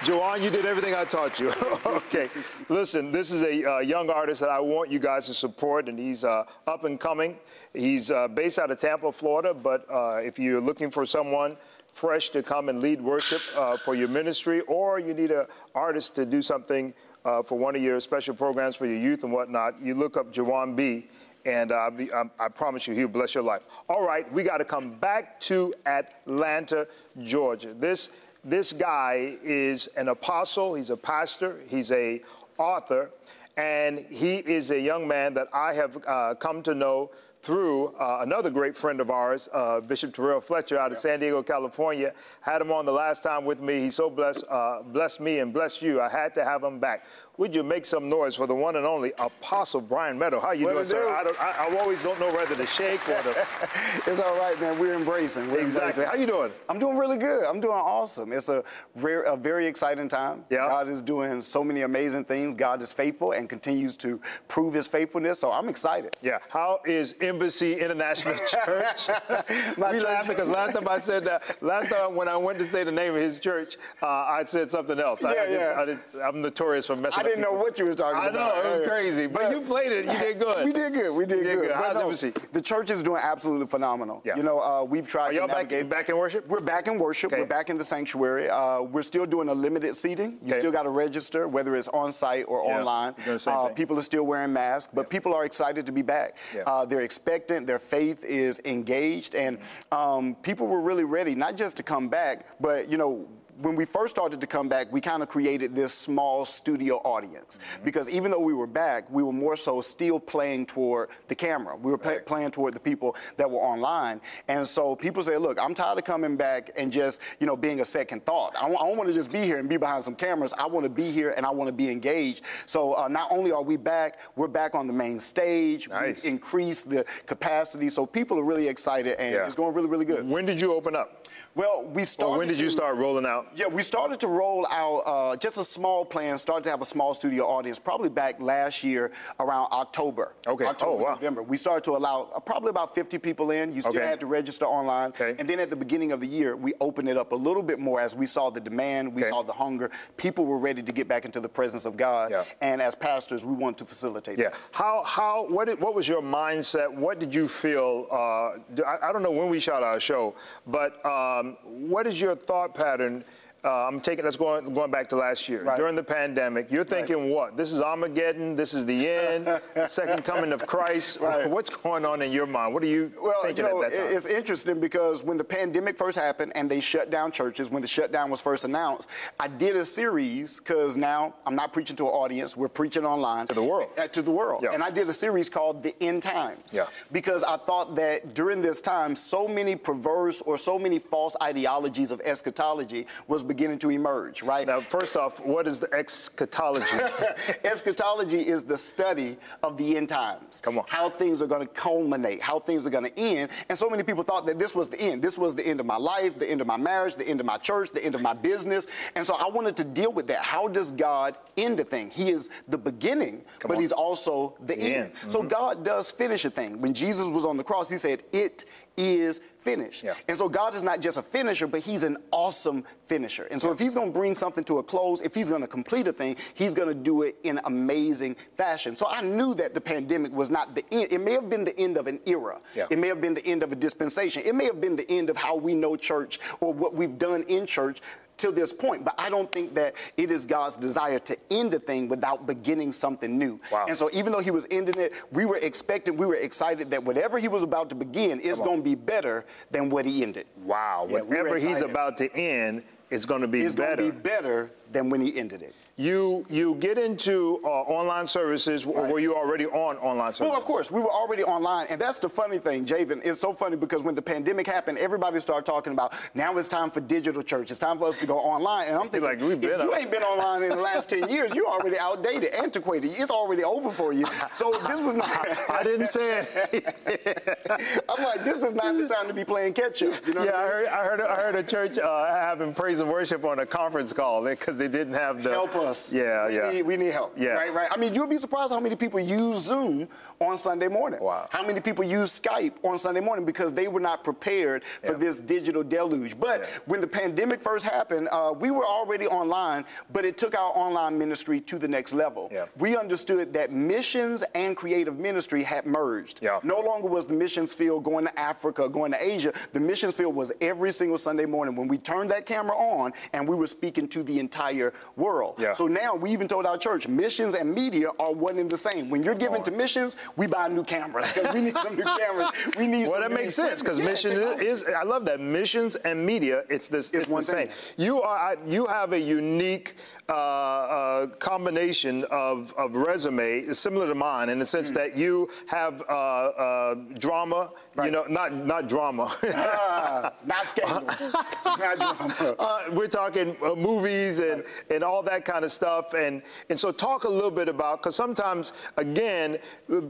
Joewun, you did everything I taught you. okay, listen, this is a uh, young artist that I want you guys to support, and he's uh, up and coming. He's uh, based out of Tampa, Florida, but uh, if you're looking for someone fresh to come and lead worship uh, for your ministry, or you need an artist to do something uh, for one of your special programs for your youth and whatnot, you look up Joewun Bee and be, um, I promise you, he'll bless your life. All right, we got to come back to Atlanta, Georgia. This this guy is an apostle. He's a pastor. He's a author, and he is a young man that I have uh, come to know through uh, another great friend of ours, uh, Bishop Terrell Fletcher out of San Diego, California. Had him on the last time with me. He so blessed, uh, blessed me and blessed you. I had to have him back. Would you make some noise for the one and only Apostle Bryan Meadow? How you doing, sir? I, don't, I, I always don't know whether to shake or to... It's all right, man. We're embracing. We're exactly. embracing. How you doing? I'm doing really good. I'm doing awesome. It's a, rare, a very exciting time. Yeah. God is doing so many amazing things. God is faithful and continues to prove his faithfulness. So I'm excited. Yeah. How is Embassy International Church? We laughed because last time I said that, last time when I went to say the name of his church, uh, I said something else. I, Yeah, I just, yeah. I I'm notorious for messing up didn't know what you was talking I about. know, it was Yeah. crazy. But, But- you played it. You did good. We did good. We did, did good. good. How's no, Embassy? The church is doing absolutely phenomenal. Yeah. You know, uh, we've tried Are y'all to back, back in worship? We're back in worship. Okay. We're back in the sanctuary. Uh, we're still doing a limited seating. You Okay. still got to register, whether it's on site or Yeah, online. we're doing the same Uh, people are still wearing masks, but people are excited to be back. Yeah. Uh, they're expectant. Their faith is engaged, and um, people were really ready, not just to come back, but you know. When we first started to come back, we kind of created this small studio audience Mm-hmm. because even though we were back, we were more so still playing toward the camera. We were Right. playing toward the people that were online. And so people say, look, I'm tired of coming back and just, you know, being a second thought. I don't want to just be here and be behind some cameras. I want to be here and I want to be engaged. So uh, not only are we back, we're back on the main stage. Nice. We've increased the capacity. So people are really excited and Yeah. it's going really, really good. When did you open up? Well, we started. Or when did you to- start rolling out? yeah, we started to roll out uh, just a small plan, started to have a small studio audience probably back last year around October. Okay. October, Oh, wow. November. We started to allow uh, probably about 50 people in. You still Okay. had to register online. Okay. And then at the beginning of the year, we opened it up a little bit more as we saw the demand, we Okay. saw the hunger. People were ready to get back into the presence of God. Yeah. And as pastors, we want to facilitate Yeah. that. How how what did, what was your mindset? What did you feel? Uh, I, I don't know when we shot our show, but um, what is your thought pattern? Uh, I'm taking that's going going back to last year Right. during the pandemic. You're thinking what? This is Armageddon. This is the end. second coming of Christ. Right. What's going on in your mind? What are you Well, you thinking know, at that time? it- it's interesting because when the pandemic first happened and they shut down churches, when the shutdown was first announced, I did a series because now I'm not preaching to an audience, we're preaching online. To the world. Uh, to the world. Yeah. And I did a series called The End Times. Yeah. Because I thought that during this time, so many perverse or so many false ideologies of eschatology was beginning to emerge, right? now, first off, what is the eschatology? Eschatology is the study of the end times. Come on. How things are going to culminate, how things are going to end. And so many people thought that this was the end. This was the end of my life, the end of my marriage, the end of my church, the end of my business. And so I wanted to deal with that. How does God end a thing? He is the beginning, Come but on. he's also the, end. end. Mm-hmm. So God does finish a thing. When Jesus was on the cross, he said, It is finished. Yeah. And so God is not just a finisher, but he's an awesome finisher. And so if he's going to bring something to a close, if he's going to complete a thing, he's going to do it in amazing fashion. So I knew that the pandemic was not the end. It may have been the end of an era. Yeah. It may have been the end of a dispensation. It may have been the end of how we know church or what we've done in church to this point, but I don't think that it is God's desire to end a thing without beginning something new. Wow. And so even though he was ending it, we were expecting, we were excited that whatever he was about to begin is going to be better than what he ended. wow. Yeah, we Whatever he's about to end is going to be It's going better. to be better than when he ended it. You you get into uh, online services, or Right. were you already on online services? Well, of course, we were already online, and that's the funny thing, Javen. It's so funny because when the pandemic happened, everybody started talking about now it's time for digital church. It's time for us to go online, and I'm thinking, Like, we've been you ain't been online in the last ten years, you're already outdated, antiquated. It's already over for you. So this was not. I didn't say it. I'm like, this is not the time to be playing catch up. You know Yeah, I I heard, I heard, I heard a church uh, having praise and worship on a conference call because they didn't have the help us. Yeah, we yeah. Need, we need help. Yeah. Right, right. I mean, you'll be surprised how many people use Zoom on Sunday morning. Wow. How many people use Skype on Sunday morning because they were not prepared for this digital deluge. But Yeah. when the pandemic first happened, uh, we were already online, but it took our online ministry to the next level. Yeah. We understood that missions and creative ministry had merged. Yeah. No longer was the missions field going to Africa, going to Asia. The missions field was every single Sunday morning when we turned that camera on and we were speaking to the entire world. Yeah. So now we even told our church missions and media are one and the same. When you're giving to missions, we buy new cameras because we need some new cameras. We need Well, some that makes sense because equipment. mission is, is. I love that missions and media. It's this. It's, one the same. thing. You are. I- You have a unique uh, uh, combination of, of resume, is similar to mine, in the sense that you have uh, uh, drama. You know, not not drama. Ah, not scandals. not drama. Uh, we're talking uh, movies and, and all that kind of stuff. And, and so talk a little bit about, because sometimes, again,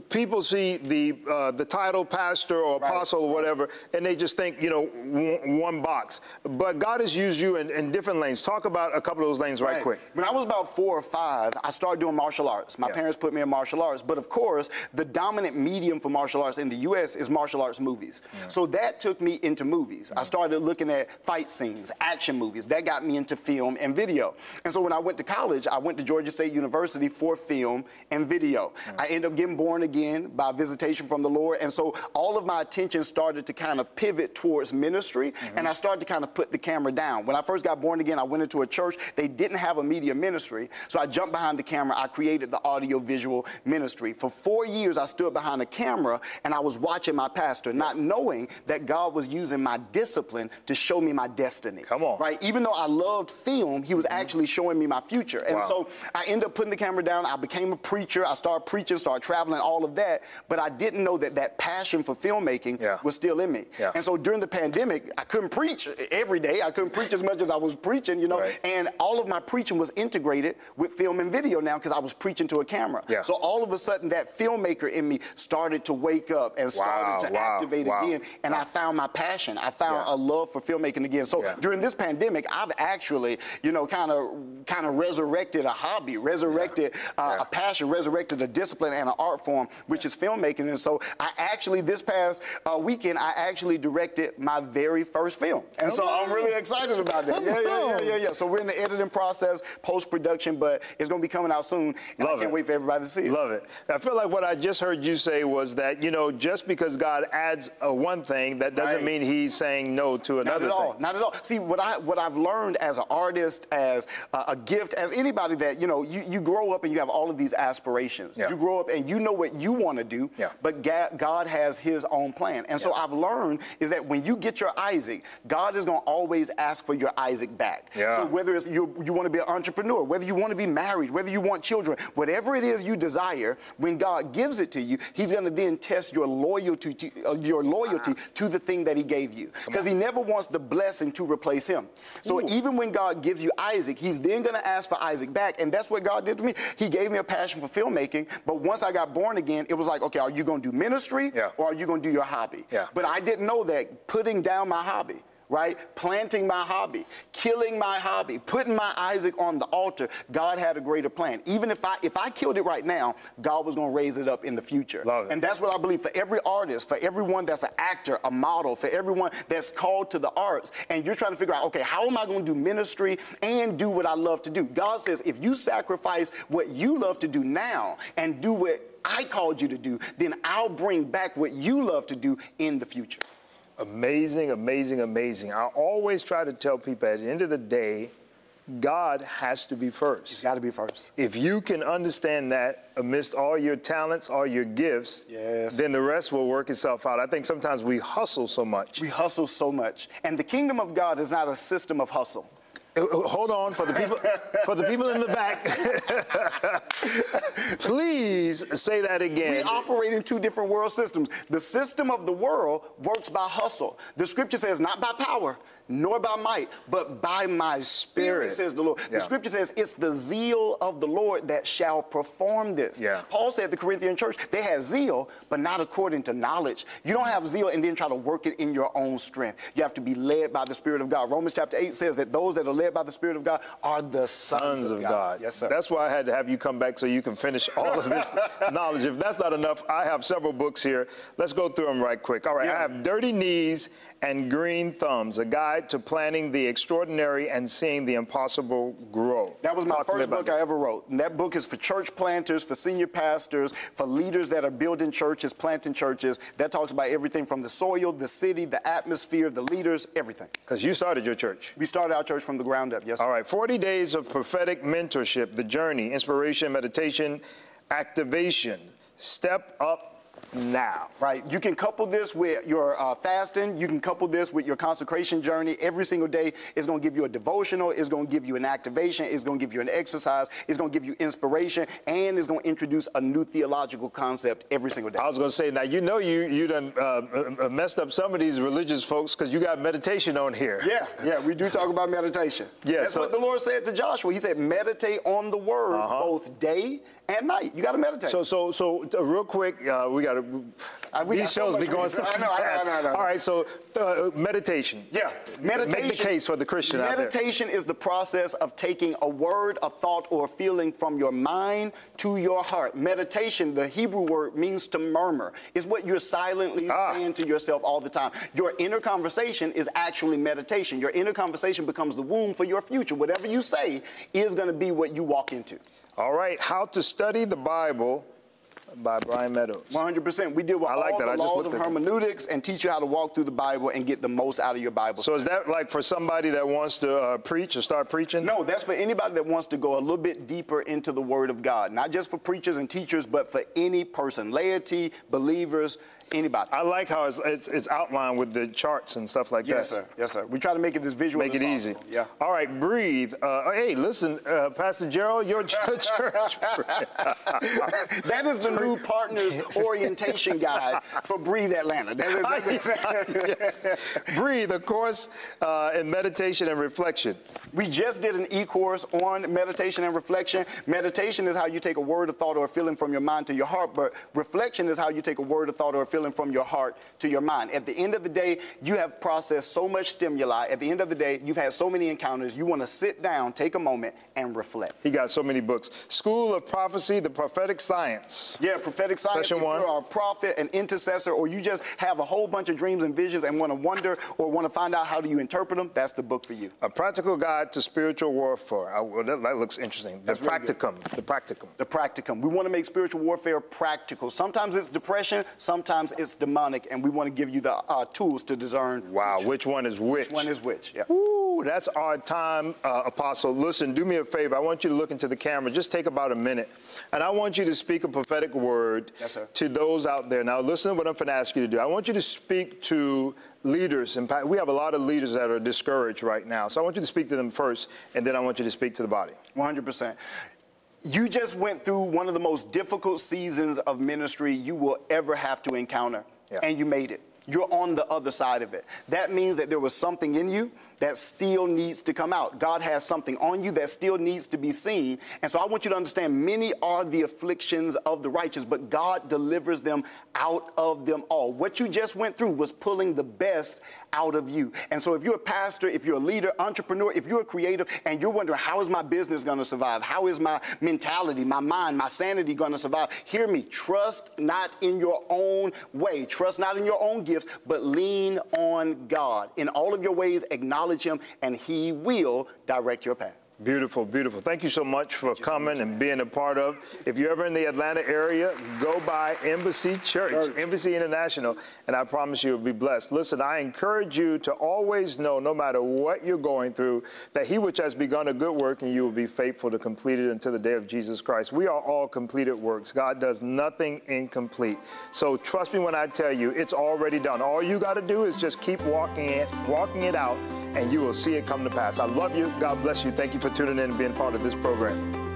people see the, uh, the title pastor or Right. apostle or whatever, and they just think, you know, one, one box. But God has used you in, in different lanes. Talk about a couple of those lanes right, quick. When I was about four or five, I started doing martial arts. My Yeah. parents put me in martial arts, but of course, the dominant medium for martial arts in the U.S. is martial arts movies. So that took me into movies. I started looking at fight scenes, action movies. That got me into film and video. And so when I went to college, I went to Georgia State University for film and video. I ended up getting born again by visitation from the Lord, and so all of my attention started to kind of pivot towards ministry, and mm-hmm. I started to kind of put the camera down. When I first got born again, I went into a church. They didn't have a media ministry, so I jumped behind the camera. I created the audio visual ministry. For four years, I stood behind the camera and I was watching my pastor, not knowing that God was using my discipline to show me my destiny. Come on. Right? Even though I loved film, he was mm-hmm. actually showing me my future. And Wow. so I ended up putting the camera down. I became a preacher. I started preaching, started traveling, all of that. But I didn't know that that passion for filmmaking Yeah. was still in me. Yeah. And so during the pandemic, I couldn't preach every day. I couldn't preach as much as I was preaching, you know. Right. And all of my preaching was integrated with film and video now because I was preaching to a camera. Yeah. So all of a sudden, that filmmaker in me started to wake up and started Wow, to wow, activate wow. again. And I found my passion. I found Yeah. a love for filmmaking again. So Yeah. during this pandemic, I've actually, you know, kind of kind of resurrected a hobby, resurrected uh, a passion, resurrected a discipline and an art form, which is filmmaking. And so I actually, this past uh, weekend, I actually directed my very first film. And so I'm really excited about that. Yeah, yeah, yeah, yeah, yeah. So we're in the editing process, post-production, but it's going to be coming out soon. And Love I can't it. wait for everybody to see it. Love it. I feel like what I just heard you say was that, you know, just because God adds a one thing, that doesn't Right. mean he's saying no to another Not at all. thing. Not at all. See, what I what I've learned as an artist, as a, a gift, as anybody that you know, you, you grow up and you have all of these aspirations. Yeah. You grow up and you know what you want to do. Yeah. But God has His own plan, and so I've learned is that when you get your Isaac, God is going to always ask for your Isaac back. Yeah. So whether it's you you want to be an entrepreneur, whether you want to be married, whether you want children, whatever it is you desire, when God gives it to you, He's going to then test your loyalty to uh, your loyalty to the thing that He gave you, because He never wants the blessing to replace Him. So even when God gives you Isaac, He's then going to ask for Isaac back, and that's what God did to me. He gave me a passion for filmmaking, but once I got born again, it was like, okay, are you going to do ministry Yeah. or are you going to do your hobby? Yeah. But I didn't know that putting down my hobby right? Planting my hobby, killing my hobby, putting my Isaac on the altar. God had a greater plan. Even if I if I killed it right now, God was going to raise it up in the future. And that's what I believe for every artist, for everyone that's an actor, a model, for everyone that's called to the arts, and you're trying to figure out, okay, how am I going to do ministry and do what I love to do? God says, if you sacrifice what you love to do now and do what I called you to do, then I'll bring back what you love to do in the future. Amazing, amazing, amazing. I always try to tell people at the end of the day, God has to be first. got to be first. If you can understand that amidst all your talents, all your gifts, Yes. then the rest will work itself out. I think sometimes we hustle so much. We hustle so much. And the kingdom of God is not a system of hustle. Uh, uh, hold on for the people for the people in the back. Please say that again. We operate in two different world systems. The system of the world works by hustle. The scripture says not by power, nor by might, but by my spirit, Spirit. says the Lord. Yeah. The scripture says it's the zeal of the Lord that shall perform this. Yeah. Paul said the Corinthian church, they had zeal, but not according to knowledge. You don't have zeal and then try to work it in your own strength. You have to be led by the Spirit of God. Romans chapter 8 says that those that are led by the Spirit of God are the sons, Sons of God. Yes, sir. That's why I had to have you come back so you can finish all of this knowledge. If that's not enough, I have several books here. Let's go through them right quick. All right, I have Dirty Knees and Green Thumbs, a guide to planning the extraordinary and seeing the impossible grow. That was my Talk first book this. I ever wrote. And that book is for church planters, for senior pastors, for leaders that are building churches, planting churches. That talks about everything from the soil, the city, the atmosphere, the leaders, everything. Because you started your church. We started our church from the ground up. Yes. All right, 40 days of prophetic mentorship, the journey, inspiration, meditation, activation. Step up now. Right. You can couple this with your uh, fasting. You can couple this with your consecration journey. Every single day is going to give you a devotional. It's going to give you an activation. It's going to give you an exercise. It's going to give you inspiration, and it's going to introduce a new theological concept every single day. I was going to say, now you know you you done uh, uh, messed up some of these religious folks because you got meditation on here. Yeah, yeah, we do talk about meditation. Yeah, that's so- what the Lord said to Joshua. He said, meditate on the word both day and night. You got to meditate. So so so uh, real quick, uh, we got to. Uh, we these got shows much be going so do. I know, I know, fast. I know, I know. All right, so uh, meditation. Yeah, meditation. Make the case for the Christian out there. Meditation is the process of taking a word, a thought, or a feeling from your mind to your heart. Meditation, the Hebrew word means to murmur. It's what you're silently Ah. saying to yourself all the time. Your inner conversation is actually meditation. Your inner conversation becomes the womb for your future. Whatever you say is going to be what you walk into. All right, how to study the Bible by Bryan Meadows. 100%. We deal with I like all that. I the just laws of hermeneutics and teach you how to walk through the Bible and get the most out of your Bible. So is that like for somebody that wants to uh, preach or start preaching? No, that's for anybody that wants to go a little bit deeper into the Word of God. Not just for preachers and teachers, but for any person, laity, believers, anybody. I like how it's, it's, it's outlined with the charts and stuff like that. yes, sir. Yes, sir. We try to make it as visual Make as it easy. Yeah. All right, breathe. Uh, hey, listen, uh, Pastor Gerald, your church. that is the new partners orientation guide for Breathe Atlanta. That is- yes. Breathe, a course uh, in meditation and reflection. We just did an e-course on meditation and reflection. Meditation is how you take a word, a thought, or a feeling from your mind to your heart, but reflection is how you take a word, a thought, or a feeling from your heart to your mind. At the end of the day, you have processed so much stimuli. At the end of the day, you've had so many encounters. You want to sit down, take a moment, and reflect. He got so many books. School of Prophecy, the Prophetic Science. Yeah, prophetic science. Session if one. you're a prophet, an intercessor, or you just have a whole bunch of dreams and visions and want to wonder or want to find out how do you interpret them, that's the book for you. A practical guide to spiritual warfare. I, well, that, that looks interesting. The That's really practicum. The practicum. the practicum. We want to make spiritual warfare practical. Sometimes it's depression, sometimes it's demonic, and we want to give you the uh, tools to discern Wow, which one is which? which one is which. Yeah. Woo, that's our time, uh, Apostle. Listen, do me a favor. I want you to look into the camera. Just take about a minute. And I want you to speak a prophetic word Yes, to those out there. Now, listen to what I'm going to ask you to do. I want you to speak to leaders. And we have a lot of leaders that are discouraged right now. So I want you to speak to them first, and then I want you to speak to the body. 100%. You just went through one of the most difficult seasons of ministry you will ever have to encounter, Yeah. and you made it. You're on the other side of it. That means that there was something in you that still needs to come out. God has something on you that still needs to be seen. And so I want you to understand many are the afflictions of the righteous, but God delivers them out of them all. What you just went through was pulling the best out of you. And so if you're a pastor, if you're a leader, entrepreneur, if you're a creative, and you're wondering, how is my business going to survive? How is my mentality, my mind, my sanity going to survive? Hear me. Trust not in your own way. Trust not in your own gifts, but lean on God. In all of your ways, acknowledge Him, and He will direct your path. Beautiful, beautiful. Thank you so much for coming so much, and being a part of. If you're ever in the Atlanta area, go by Embassy Church, Church, Embassy International, and I promise you will be blessed. Listen, I encourage you to always know, no matter what you're going through, that He which has begun a good work and you will be faithful to complete it until the day of Jesus Christ. We are all completed works. God does nothing incomplete. So trust me when I tell you, it's already done. All you got to do is just keep walking it, walking it out and you will see it come to pass. I love you. God bless you. Thank you for tuning in and being part of this program.